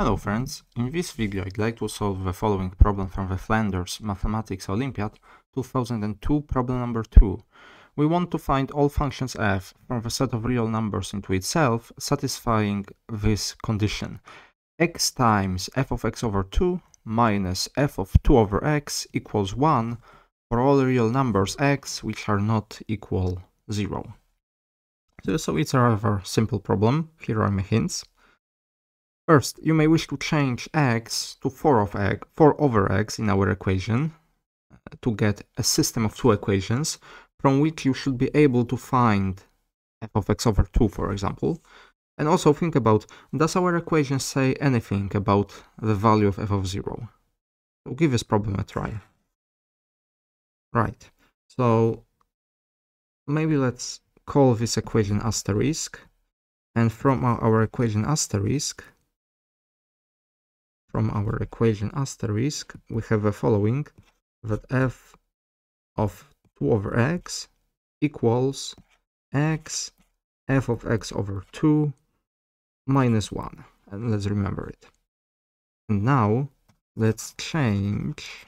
Hello friends, in this video I'd like to solve the following problem from the Flanders Mathematics Olympiad 2002 problem number 2. We want to find all functions f from the set of real numbers into itself satisfying this condition. x times f of x over 2 minus f of 2 over x equals 1 for all real numbers x which are not equal 0. So it's a rather simple problem, here are my hints. First, you may wish to change x to 4 of x, 4 over x in our equation uh, to get a system of two equations from which you should be able to find f of x over 2, for example. And also think about, does our equation say anything about the value of f of 0? So give this problem a try. Right, so maybe let's call this equation asterisk. And from our, our equation asterisk, from our equation asterisk, we have the following, that f of 2 over x equals x f of x over 2 minus 1. And let's remember it. And now let's change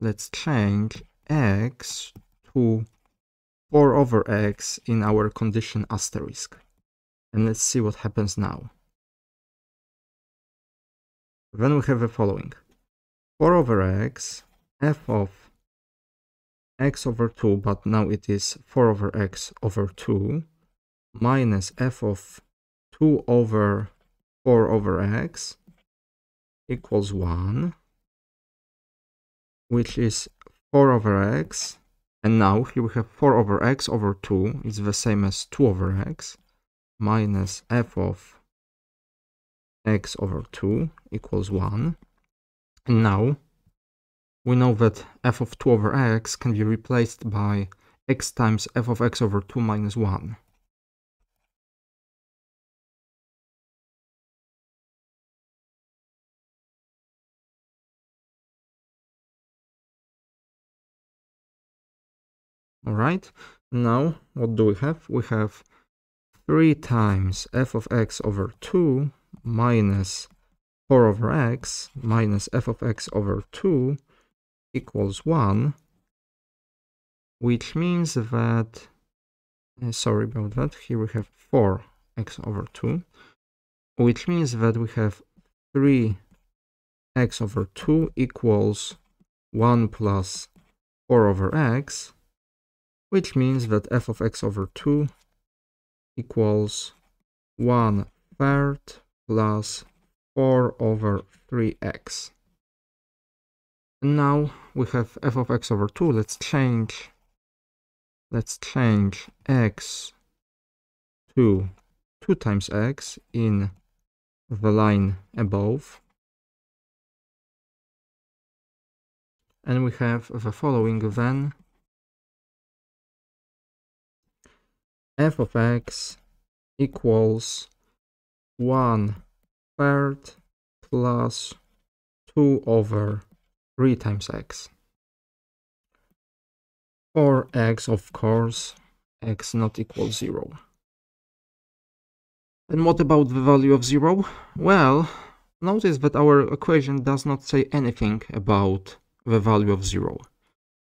let's change x to 4 over x in our condition asterisk. And let's see what happens now. Then we have the following. 4 over x, f of x over 2, but now it is 4 over x over 2, minus f of 2 over 4 over x equals 1, which is 4 over x, and now here we have 4 over x over 2 is the same as 2 over x, minus f of x over 2 equals 1. And now we know that f of 2 over x can be replaced by x times f of x over 2 minus 1. Alright, now what do we have? We have 3 times f of x over 2 minus 4 over x minus f of x over 2 equals 1, which means that, uh, sorry about that, here we have 4x over 2, which means that we have 3x over 2 equals 1 plus 4 over x, which means that f of x over 2 equals 1 third plus 4 over 3x. And now we have f of x over 2. Let's change let's change x to 2 times x in the line above. And we have the following then f of x equals 1 third plus 2 over 3 times x. Or x, of course, x not equal 0. And what about the value of 0? Well, notice that our equation does not say anything about the value of 0.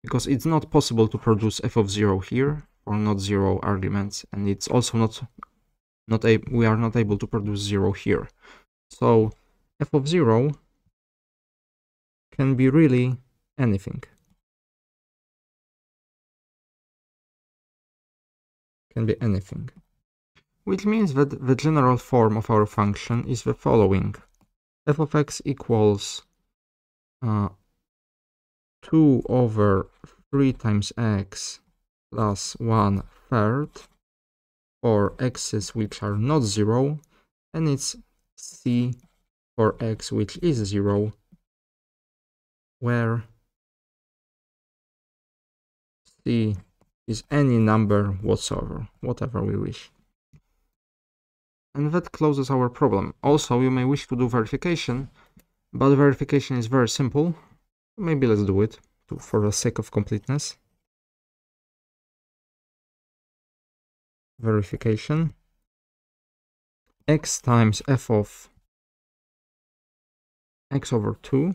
Because it's not possible to produce f of 0 here or not zero arguments and it's also not not a we are not able to produce zero here. So f of zero can be really anything. Can be anything. Which means that the general form of our function is the following. f of x equals uh, 2 over 3 times x plus 1 third for x's which are not 0 and it's c for x which is 0 where c is any number whatsoever, whatever we wish. And that closes our problem. Also, you may wish to do verification, but verification is very simple. Maybe let's do it for the sake of completeness. Verification x times f of x over 2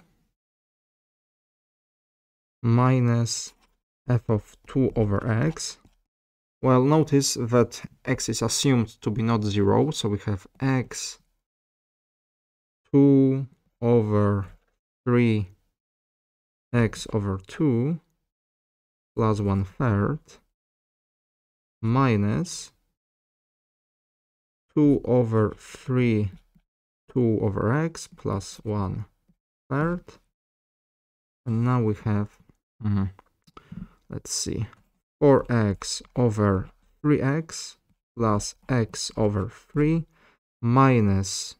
minus f of 2 over x. Well, notice that x is assumed to be not 0, so we have x 2 over 3 x over 2 plus 1 third minus 2 over 3 2 over x plus 1 third and now we have mm let's see 4x over 3x plus x over 3 minus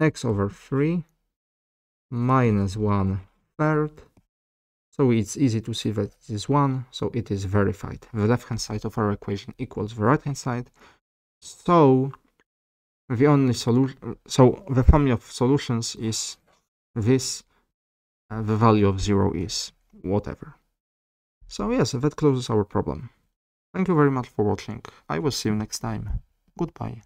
x over 3 minus 1 third. So it's easy to see that it is 1, so it is verified. The left-hand side of our equation equals the right-hand side. So the only solution, so the family of solutions is this, uh, the value of 0 is whatever. So yes, that closes our problem. Thank you very much for watching. I will see you next time. Goodbye.